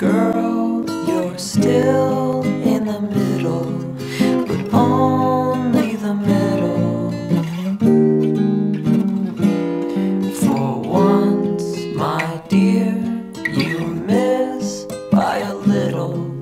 Girl, you're still in the middle, but only the middle. For once, my dear, you miss by a little.